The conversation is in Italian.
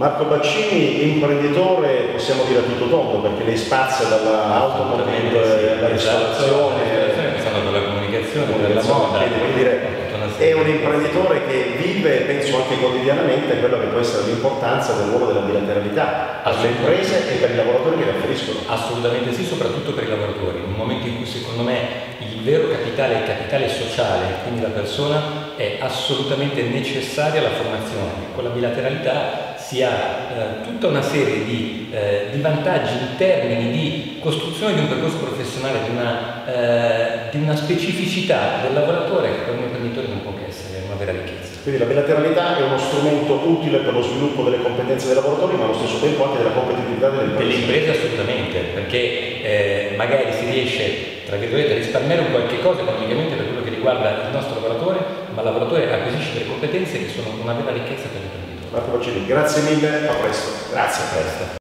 Marco Baccini, imprenditore, possiamo dire a tutto tondo, perché lei spazia dall'automobile alla esatto. ristorazione, passando dalla comunicazione, dalla moda, è un imprenditore che vive, penso anche quotidianamente, quello che può essere l'importanza del ruolo della bilateralità per le imprese e per i lavoratori che la afferiscono. Assolutamente sì, soprattutto per i lavoratori, in un momento in cui secondo me capitale è capitale sociale, quindi la persona è assolutamente necessaria la formazione. Con la bilateralità si ha eh, tutta una serie di, eh, di, vantaggi in termini di costruzione di un percorso professionale, di una, eh, di una specificità del lavoratore che per un imprenditore non può che essere una vera ricchezza. Quindi la bilateralità è uno strumento utile per lo sviluppo delle competenze dei lavoratori, ma allo stesso tempo anche della competitività delle imprese. Delle imprese assolutamente, perché eh, magari si riesce, tra virgolette, a risparmiare un qualche cosa economicamente per quello che riguarda il nostro lavoratore, ma il lavoratore acquisisce delle competenze che sono una vera ricchezza per l'imprenditore. Marco Bacini, grazie mille, a presto. Grazie, a presto.